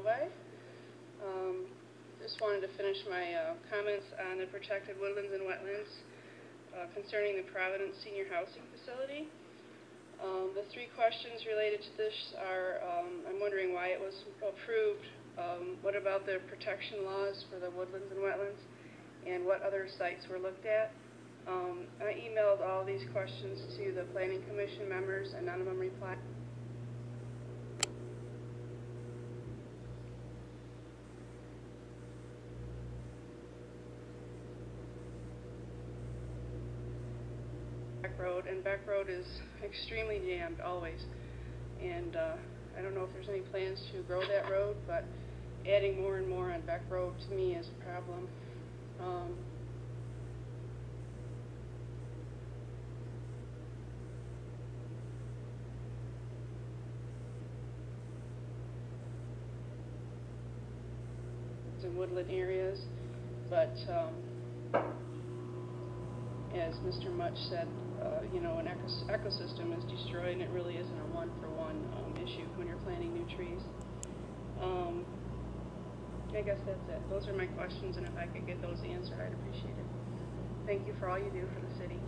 Novi. Um, Just wanted to finish my uh, comments on the protected woodlands and wetlands uh, concerning the Providence Senior Housing Facility. Um, The three questions related to this are, um, I'm wondering why it was approved, um, what about the protection laws for the woodlands and wetlands, and what other sites were looked at. Um, I emailed all these questions to the planning commission members, and none of them replied. Beck Road, and Beck Road is extremely jammed always. And uh, I don't know if there's any plans to grow that road, but adding more and more on Beck Road to me is a problem. Um, in woodland areas, but um, as Mr. Mutch said, uh, you know, an ecos- ecosystem is destroyed, and it really isn't a one-for-one um, issue when you're planting new trees. Um, I guess that's it. Those are my questions, and if I could get those answered, I'd appreciate it. Thank you for all you do for the city.